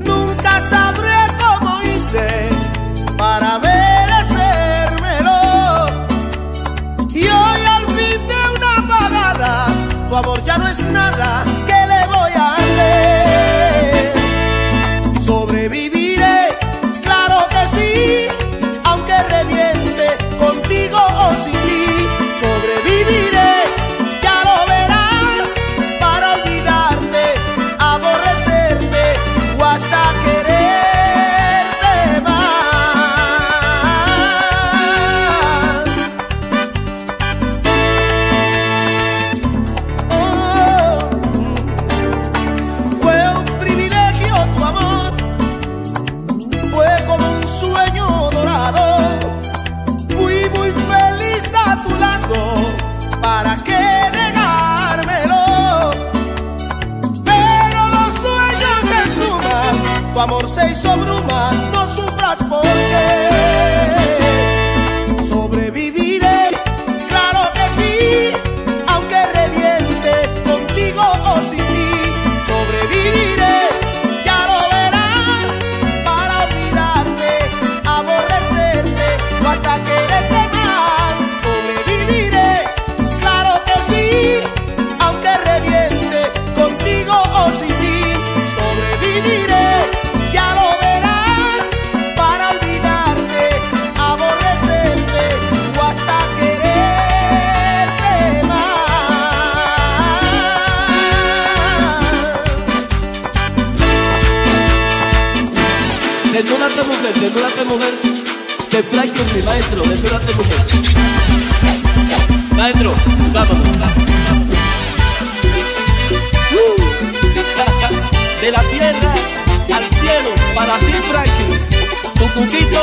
nunca sabré cómo hice para merecérmelo. Y hoy al fin de una pagada, tu amor ya no es nada. Suman, tu amor se hizo brumas, no sufras porque Desnúdate mujer, desnúdate mi maestro, desnúdate mujer. Maestro, vámonos. De la tierra al cielo, para ti Franklin. Tu cuquito,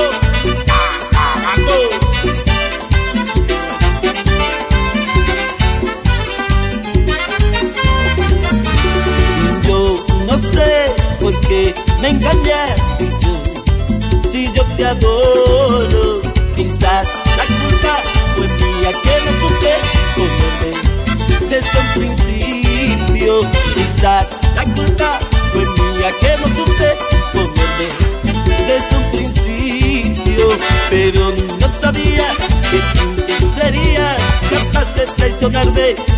de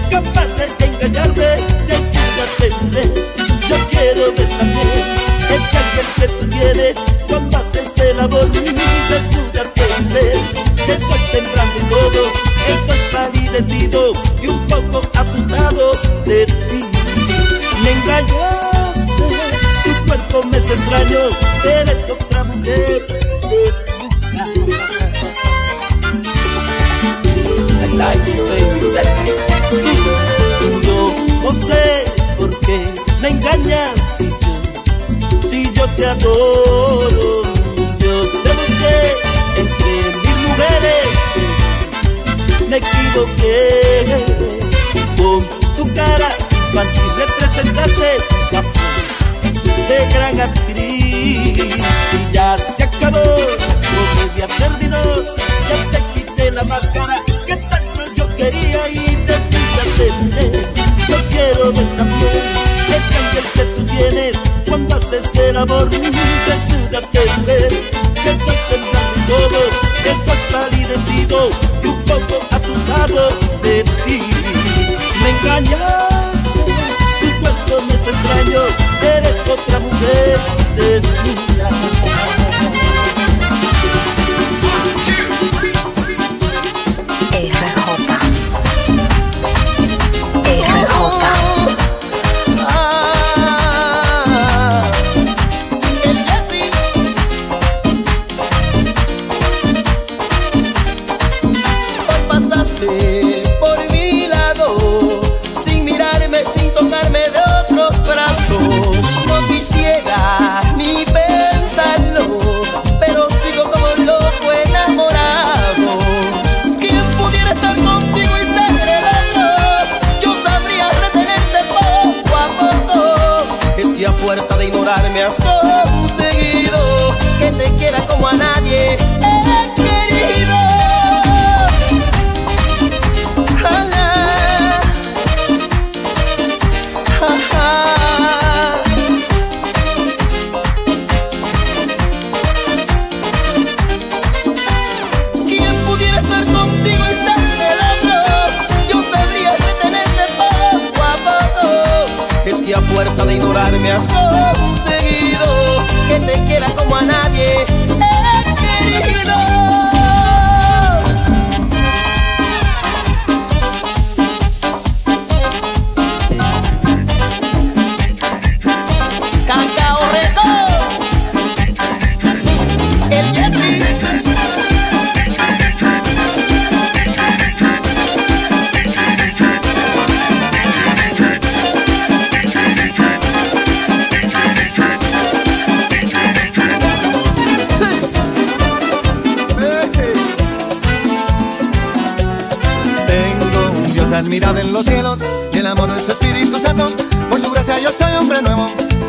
me engañas. Si yo, si yo te adoro. Yo te busqué entre mil mujeres, me equivoqué con tu cara para ti representarte de gran actriz. Y ya se acabó, comedia terminó, ya te quité la máscara que tanto yo quería y decídate, yo quiero ver también ángel que tú tienes cuando haces el amor, desnúdate ver que estoy temblando y todo, estoy palidecido y un poco asustado de ti, me engañaste, escolher.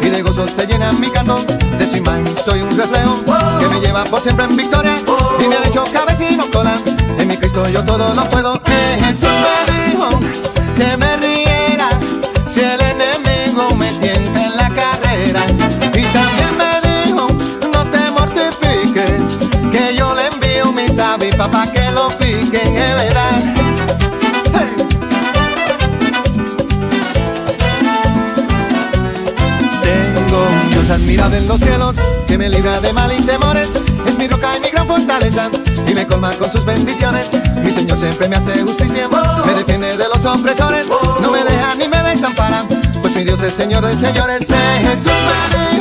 y de gozo se llena mi canto. De su soy un reflejo que me lleva por siempre en victoria y me ha hecho cabecino cola. En mi Cristo yo todo lo puedo. Que Jesús me dijo que me riera si el enemigo me tienta en la carrera. Y también me dijo, no te mortifiques, que yo le envío mis avispas para que admirable en los cielos, que me libra de mal y temores, es mi roca y mi gran fortaleza, y me colma con sus bendiciones. Mi Señor siempre me hace justicia, me defiende de los opresores, no me deja ni me desampara, pues mi Dios es Señor de señores, es Jesús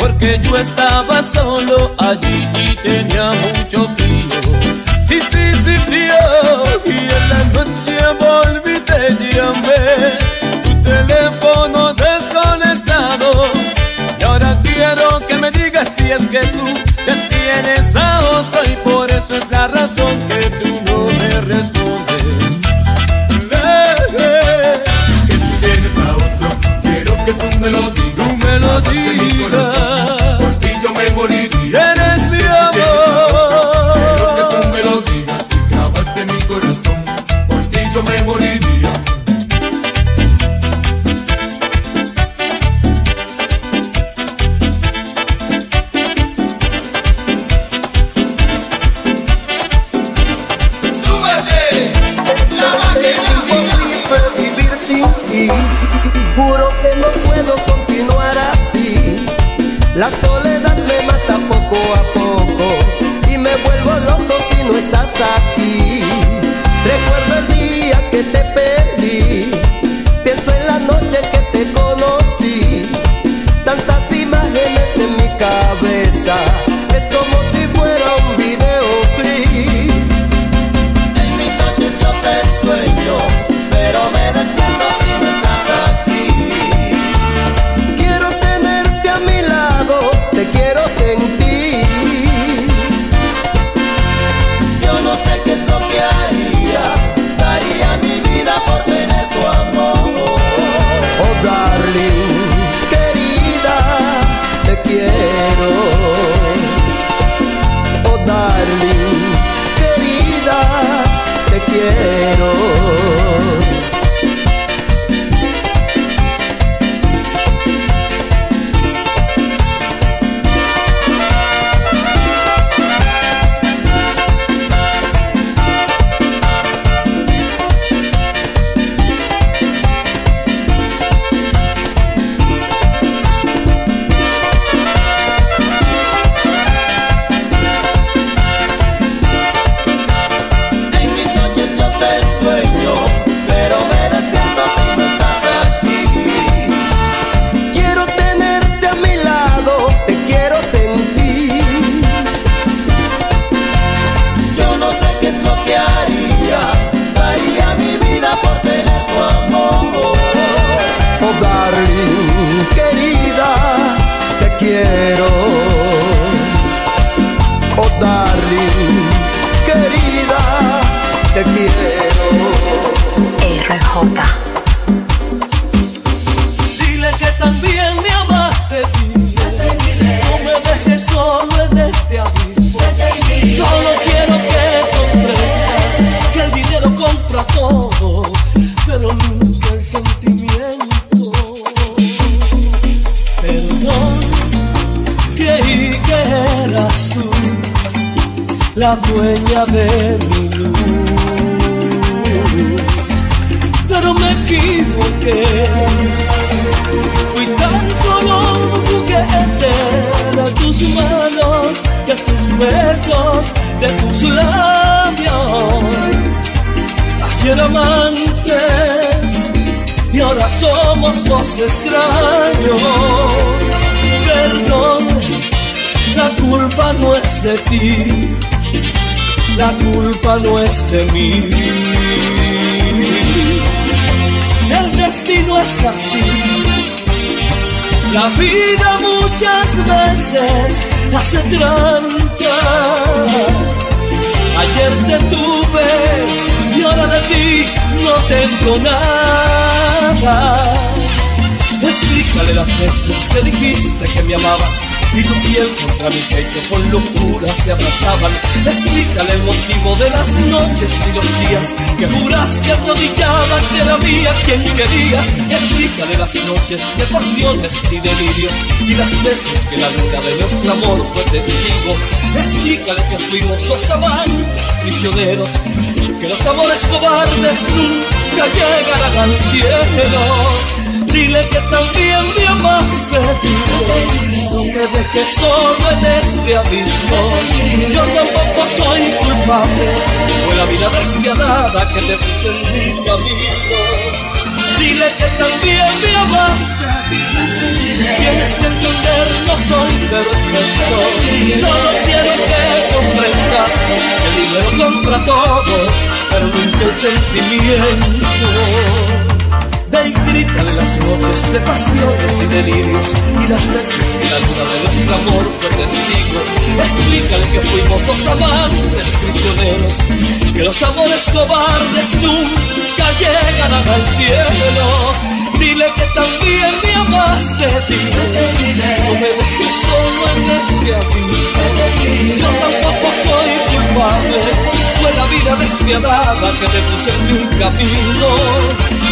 porque yo estaba solo allí y tenía la dueña de mi luz. Pero me equivoqué, fui tan solo un juguete de tus manos, de tus besos, de tus labios. Ayer amantes y ahora somos dos extraños. Perdón, la culpa no es de ti, la culpa no es de mí. El destino es así, la vida muchas veces hace trampa. Ayer te tuve y ahora de ti no tengo nada. Explícale las veces que dijiste que me amabas y tu piel contra mi pecho con locura se abrazaban. Explícale el motivo de las noches y los días que juraste arrodillada que era mía quien querías. Explícale las noches de pasiones y delirios y las veces que la luna de nuestro amor fue testigo. Explícale que fuimos los amantes prisioneros, que los amores cobardes nunca llegarán al cielo. Dile que también me amaste, no me dejes solo en este abismo. Yo tampoco soy culpable, fue la vida despiadada que te puse en mi camino. Dile que también me amaste, tienes que entender, no soy perfecto. Solo quiero que comprendas que dinero compra todo, pero nunca el sentimiento. Y grítale las noches de pasiones y delirios y las veces que la luna de nuestro amor fue testigo. Explícale que fuimos dos amantes prisioneros, que los amores cobardes nunca llegan al cielo. Dile que también me amaste, dile, no me que te puse en mi camino.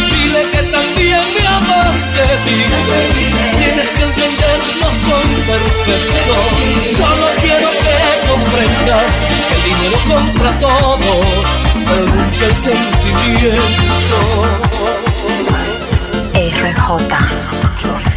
Dile que también me amaste, dile, tienes que entender, no soy perfecto, solo quiero que comprendas que el dinero compra todo, pero nunca el sentimiento. RJ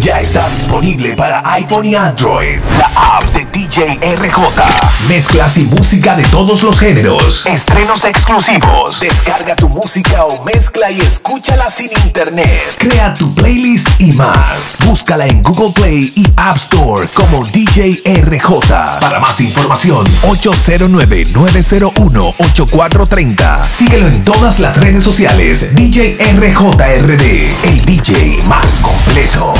Ya está disponible para iPhone y Android. La app de DJ RJ. Mezclas y música de todos los géneros. Estrenos exclusivos. Descarga tu música o mezcla y escúchala sin internet. Crea tu playlist y más. Búscala en Google Play y App Store como DJ RJ. Para más información, 809-901-8430. Síguelo en todas las redes sociales. DJ RJRD, el DJ más completo.